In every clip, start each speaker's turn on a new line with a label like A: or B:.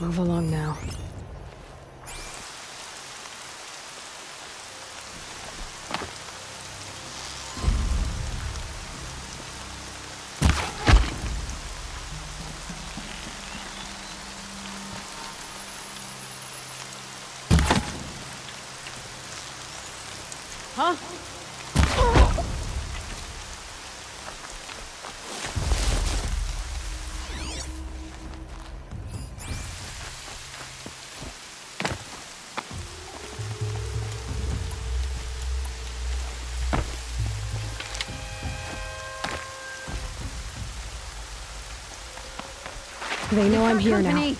A: Move along now. Huh? They know I'm here now.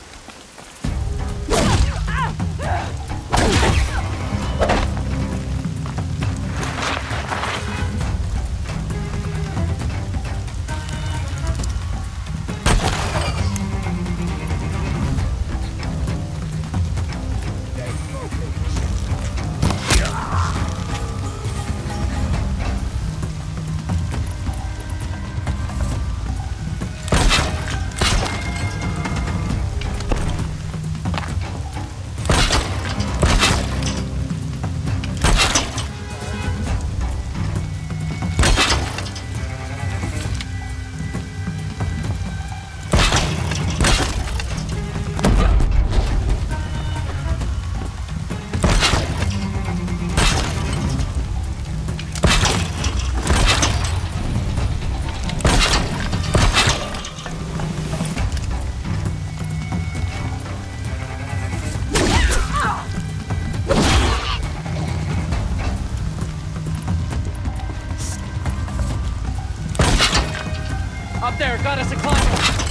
B: Up there, got us a climber.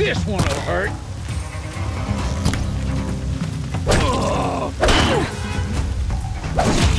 B: This one'll hurt. Ugh.